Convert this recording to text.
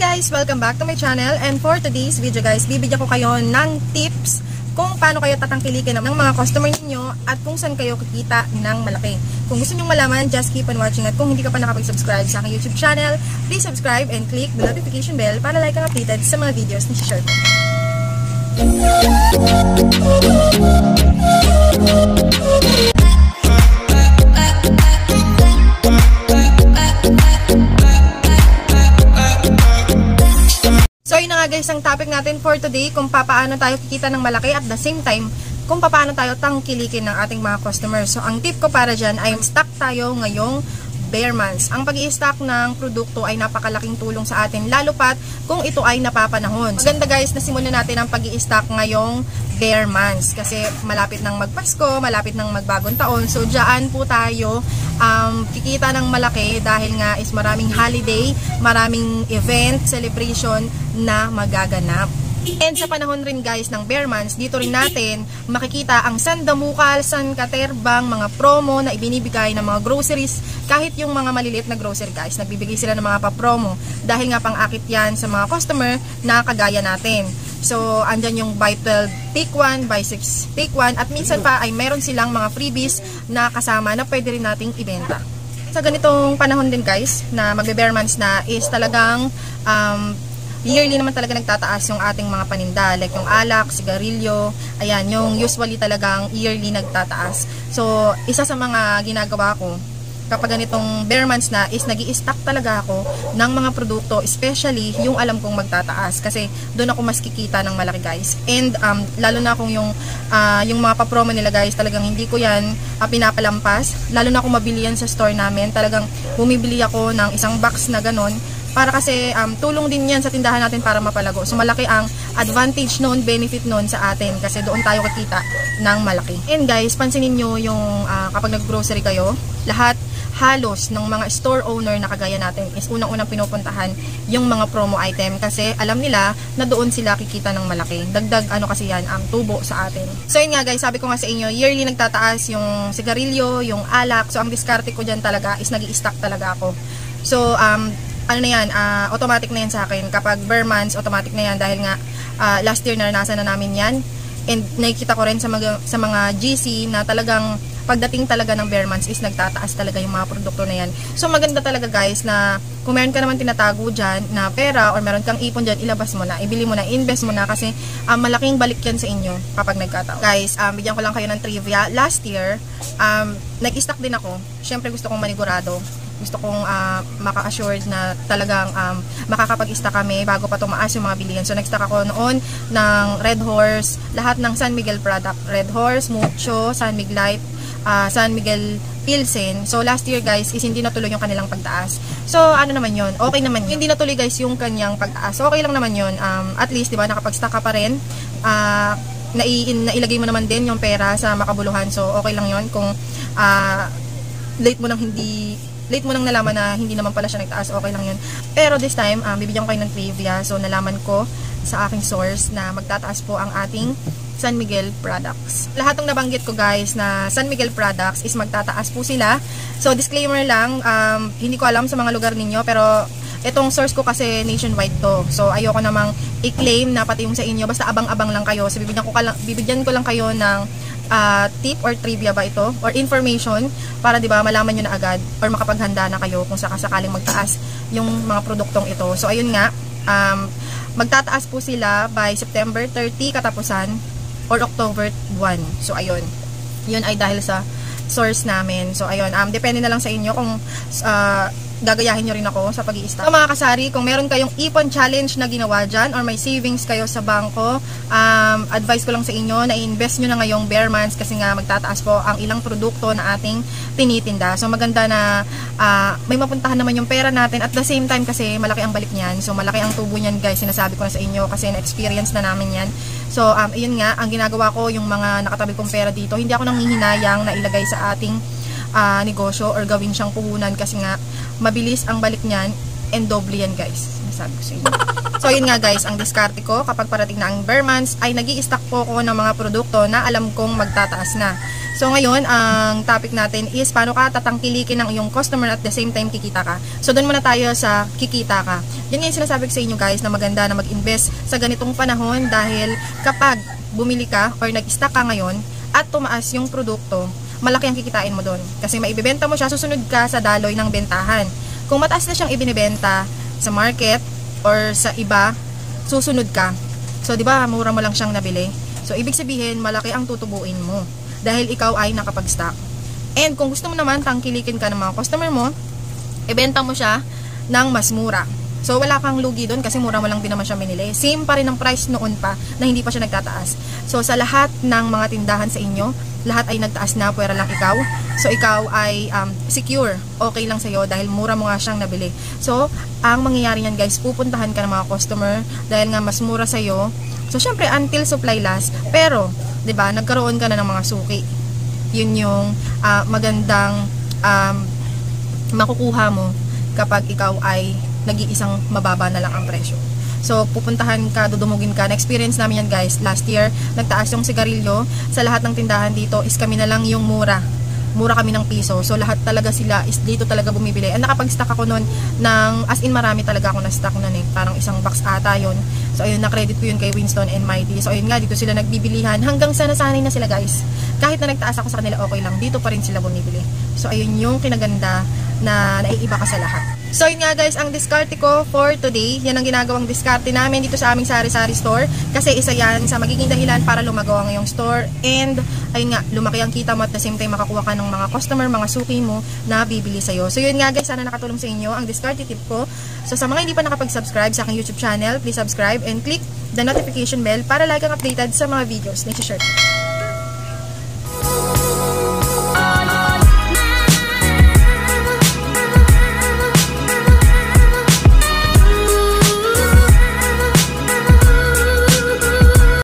guys! Welcome back to my channel and for today's video guys, bibigyan ko kayo ng tips kung paano kayo tatangkilikin ng mga customer ninyo at kung saan kayo kikita ng malaki. Kung gusto nyo malaman, just keep on watching at kung hindi ka pa nakapag-subscribe sa aking YouTube channel, please subscribe and click the notification bell para like ang updated sa mga videos na share ko. Ang topic natin for today kung paano tayo kikita ng malaki at the same time kung paano tayo tangkilikin ng ating mga customers. So ang tip ko para dyan ay stock tayo ngayong bare months. Ang pag stock ng produkto ay napakalaking tulong sa atin lalo pat kung ito ay napapanahon. Maganda guys na simulan natin ang pag stock ngayong bare months kasi malapit nang magpasko, malapit nang magbagong taon. So diyan po tayo um, kikita ng malaki dahil nga is maraming holiday, maraming event, celebration na magaganap. And sa panahon rin guys ng bare months, dito rin natin makikita ang sandamukal, sankaterbang, mga promo na ibinibigay ng mga groceries, kahit yung mga maliliit na grocery guys, nagbibigay sila ng mga pa-promo dahil nga pang-akit yan sa mga customer na kagaya natin. So, andyan yung buy 12, take 1, buy 6, take 1, at minsan pa ay meron silang mga freebies na kasama na pwede rin nating ibenta. Sa ganitong panahon din guys, na magbe-bare months na is talagang um, yearly naman talaga nagtataas yung ating mga paninda. Like yung alak, sigarilyo, ayan, yung usually talagang yearly nagtataas. So, isa sa mga ginagawa ko, kapag ganitong bare months na is nag stock talaga ako ng mga produkto especially yung alam kong magtataas kasi doon ako mas kikita ng malaki guys and um, lalo na kung yung uh, yung mga pa-promo nila guys talagang hindi ko yan uh, pinapalampas lalo na kung mabili yan sa store namin talagang bumibili ako ng isang box na ganon para kasi um, tulong din yan sa tindahan natin para mapalago. So malaki ang advantage noon, benefit noon sa atin kasi doon tayo kakita ng malaki. And guys, pansinin nyo yung uh, kapag nag-grocery kayo, lahat halos ng mga store owner na kagaya natin is unang-unang pinupuntahan yung mga promo item kasi alam nila na doon sila kikita ng malaki. Dagdag ano kasi yan, um, tubo sa atin. So yun nga guys, sabi ko nga sa inyo, yearly nagtataas yung sigarilyo, yung alak. So ang diskarte ko dyan talaga is nag stock talaga ako. So um, ano na yan, uh, automatic na yan sa akin. Kapag bare months, automatic na yan dahil nga uh, last year naranasan na namin yan. And nakikita ko rin sa mga, sa mga GC na talagang pagdating talaga ng bare months is nagtataas talaga yung mga produkto na yan. So maganda talaga guys na kung meron ka naman tinatago dyan na pera or meron kang ipon dyan, ilabas mo na, ibili mo na, invest mo na kasi um, malaking balik yan sa inyo kapag nagkataon. Guys, um, bigyan ko lang kayo ng trivia. Last year, um, nag-stock din ako. Siyempre gusto kong manigurado gusto kong uh, maka-assured na talagang um, makakapag-stock kami bago pa tumaas yung mga bilihan. So, nag-stock ako noon ng Red Horse, lahat ng San Miguel product. Red Horse, Mucho, San Miguel Light, uh, San Miguel Pilsen. So, last year guys, is hindi natuloy yung kanilang pagtaas. So, ano naman yon Okay naman yun. Hindi natuloy guys yung kanyang pagtaas. So, okay lang naman yun. Um, at least, di ba, nakapag-stock ka pa rin. Uh, nai nailagay mo naman din yung pera sa makabuluhan. So, okay lang yon kung uh, late mo nang hindi late mo nang nalaman na hindi naman pala siya nagtaas, okay lang yun. Pero this time, um, bibigyan ko kayo ng trivia. So, nalaman ko sa aking source na magtataas po ang ating San Miguel products. Lahat ng nabanggit ko guys na San Miguel products is magtataas po sila. So disclaimer lang, um, hindi ko alam sa mga lugar ninyo pero itong source ko kasi nationwide to. So ayoko namang i-claim na pati yung sa inyo basta abang-abang lang kayo. So bibigyan ko, lang, bibigyan ko lang kayo ng uh, tip or trivia ba ito or information para 'di ba malaman niyo na agad or makapaghanda na kayo kung sakasakaling magtaas yung mga produktong ito. So ayun nga, um, magtataas po sila by September 30 katapusan or October 1. So, ayun. Yun ay dahil sa source namin. So, ayun. Um, depende na lang sa inyo kung uh, gagayahin nyo rin ako sa pag i So mga kasari, kung meron kayong ipon challenge na ginawa dyan or may savings kayo sa bangko, um, advice ko lang sa inyo na i-invest nyo na ngayong bare months kasi nga magtataas po ang ilang produkto na ating tinitinda. So maganda na uh, may mapuntahan naman yung pera natin at the same time kasi malaki ang balik niyan. So malaki ang tubo niyan guys, sinasabi ko na sa inyo kasi na-experience na namin yan. So um, yun nga, ang ginagawa ko yung mga nakatabi kong pera dito, hindi ako nang hihinayang na ilagay sa ating uh, negosyo or gawin siyang puhunan kasi nga mabilis ang balik niyan and doble yan guys. sinasabi ko sa inyo. So, yun nga guys, ang diskarte ko kapag parating na ang bare months ay nag stock po ko ng mga produkto na alam kong magtataas na. So, ngayon, ang topic natin is paano ka tatangkilikin ng iyong customer at the same time kikita ka. So, doon muna tayo sa kikita ka. Yan yung sinasabi ko sa inyo guys na maganda na mag-invest sa ganitong panahon dahil kapag bumili ka or nag-stock ka ngayon at tumaas yung produkto, malaki ang kikitain mo doon. Kasi maibibenta mo siya, susunod ka sa daloy ng bentahan. Kung mataas na siyang ibinibenta sa market, or sa iba, susunod ka. So, di ba, mura mo lang siyang nabili. So, ibig sabihin, malaki ang tutubuin mo. Dahil ikaw ay nakapag-stock. And kung gusto mo naman, tangkilikin ka ng mga customer mo, ibenta mo siya ng mas mura. So, wala kang lugi doon kasi mura mo lang din naman siya minili. Same pa rin ang price noon pa na hindi pa siya nagtataas. So, sa lahat ng mga tindahan sa inyo, lahat ay nagtaas na, pwera lang ikaw. So, ikaw ay um, secure. Okay lang sa'yo dahil mura mo nga siyang nabili. So, ang mangyayari niyan guys, pupuntahan ka ng mga customer dahil nga mas mura sa'yo. So, syempre, until supply last. Pero, di ba nagkaroon ka na ng mga suki. Yun yung uh, magandang um, makukuha mo kapag ikaw ay nag-iisang mababa na lang ang presyo. So, pupuntahan ka, dudumugin ka. Na-experience namin yan guys. Last year, nagtaas yung sigarilyo. Sa lahat ng tindahan dito is kami na lang yung mura. Mura kami ng piso. So, lahat talaga sila is dito talaga bumibili. And nakapag-stock ako noon ng, as in marami talaga ako na-stock noon eh. Parang isang box ata yon So, ayun, na-credit ko yun kay Winston and Mighty. So, ayun nga, dito sila nagbibilihan. Hanggang sa nasanay na sila guys. Kahit na nagtaas ako sa kanila, okay lang. Dito pa rin sila bumibili. So, ayun yung kinaganda na naiiba ka sa lahat. So yun nga guys, ang diskarte ko for today, yan ang ginagawang diskarte namin dito sa aming sari-sari store kasi isa yan sa magiging dahilan para lumagaw ang iyong store and ayun nga, lumaki ang kita mo at the same time makakuha ka ng mga customer, mga suki mo na bibili sa'yo. So yun nga guys, sana nakatulong sa inyo ang diskarte tip ko. So sa mga hindi pa nakapag-subscribe sa aking YouTube channel, please subscribe and click the notification bell para lagi kang updated sa mga videos na i-share